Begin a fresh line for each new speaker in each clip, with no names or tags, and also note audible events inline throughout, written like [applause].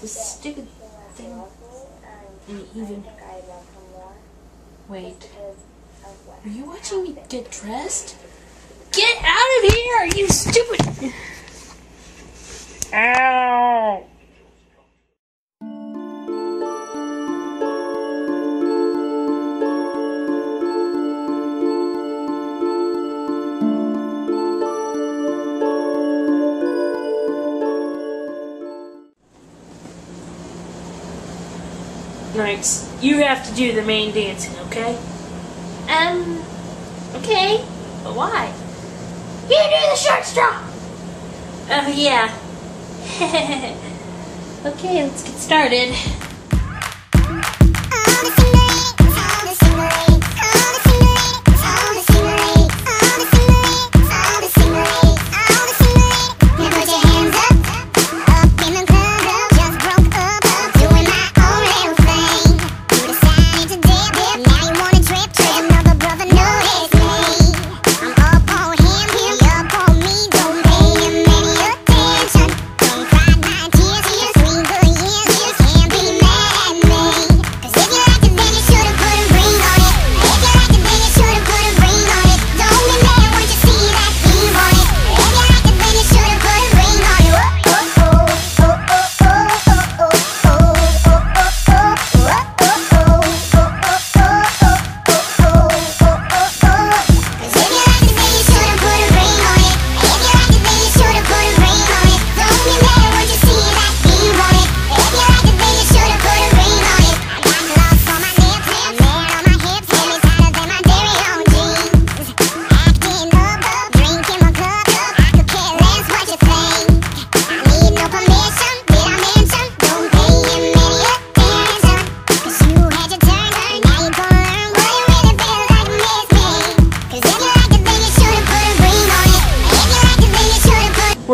this stupid thing. And even. Wait. Are you watching me get dressed? Get out of here, you stupid. Ow. NiGHTS, you have to do the main dancing, okay?
Um, okay.
But why?
You do the short straw.
Oh, yeah. [laughs] okay, let's get started.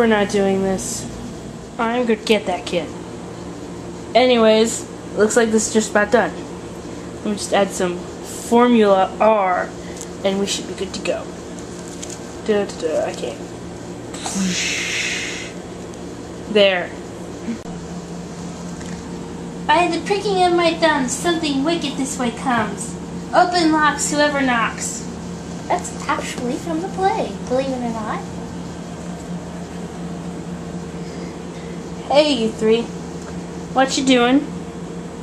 We're not doing this. I'm gonna get that kid. Anyways, looks like this is just about done. Let me just add some Formula R, and we should be good to go. Da, da, da, I can't. There.
By the pricking of my thumbs, something wicked this way comes. Open locks whoever knocks. That's actually from the play, believe it or not.
Hey, you three. What you doing?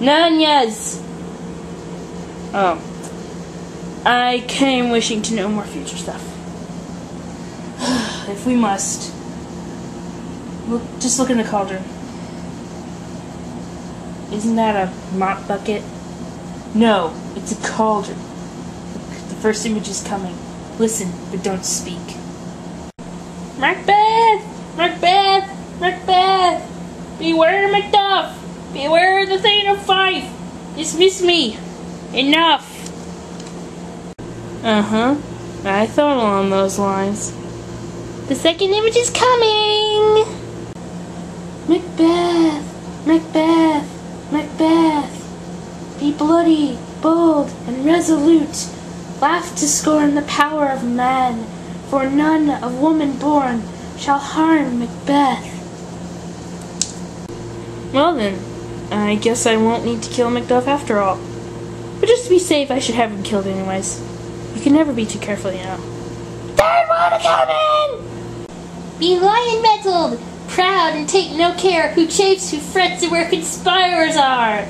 Yes. Oh. I came wishing to know more future stuff. [sighs] if we must. Look, just look in the cauldron. Isn't that a mop bucket? No, it's a cauldron. The first image is coming. Listen, but don't speak. Macbeth! Macbeth! Macbeth! Beware Macduff! Beware the Thane of Fife! Dismiss me! Enough! Uh huh. I thought along those lines. The second image is coming! Macbeth! Macbeth! Macbeth! Be bloody, bold, and resolute. Laugh to scorn the power of man, for none of woman born shall harm Macbeth. Well then, I guess I won't need to kill Macduff after all. But just to be safe, I should have him killed anyways. You can never be too careful, you know. Third one coming!
Be lion mettled, proud, and take no care who chafes, who frets, and where conspirers are.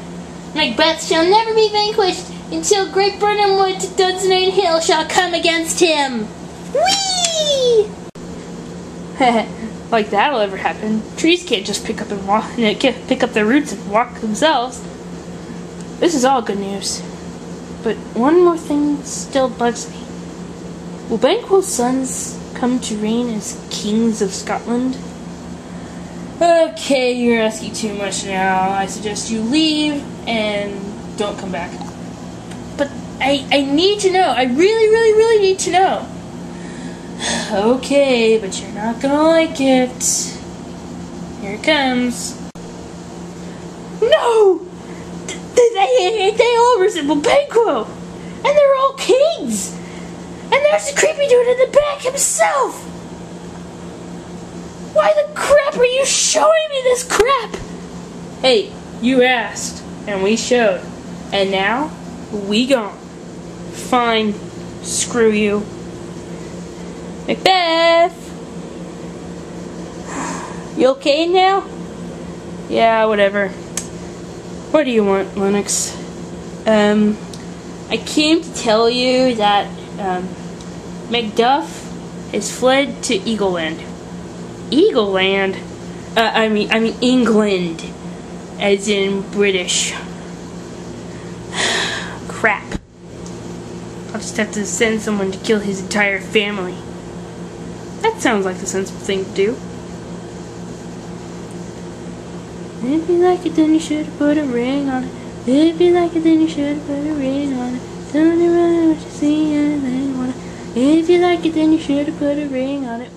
Macbeth shall never be vanquished until great Birnam Wood to Dunsinane Hill shall come against him. Whee! [laughs]
like that'll ever happen. Trees can't just pick up and walk, can't pick up their roots and walk themselves. This is all good news. But one more thing still bugs me. Will Banquo's sons come to reign as kings of Scotland? Okay, you're asking too much now. I suggest you leave and don't come back. But I, I need to know. I really, really, really need to know. Okay, but you're not gonna like it. Here it comes. No! They, they, they all resemble Banquo! And they're all kings! And there's the creepy dude in the back himself! Why the crap are you showing me this crap? Hey, you asked, and we showed. And now, we gone. Fine. Screw you. Macbeth! You okay now? Yeah, whatever. What do you want, Lennox? Um, I came to tell you that, um, Macduff has fled to Eagleland. Eagleland? Uh, I mean, I mean England, as in British. [sighs] Crap. I'll just have to send someone to kill his entire family. That sounds like the sensible thing to do. If you like it, then you should put a ring on it. If you like it, then you should put a ring on it. Me what you see and then wanna. If you like it, then you should put a ring on it.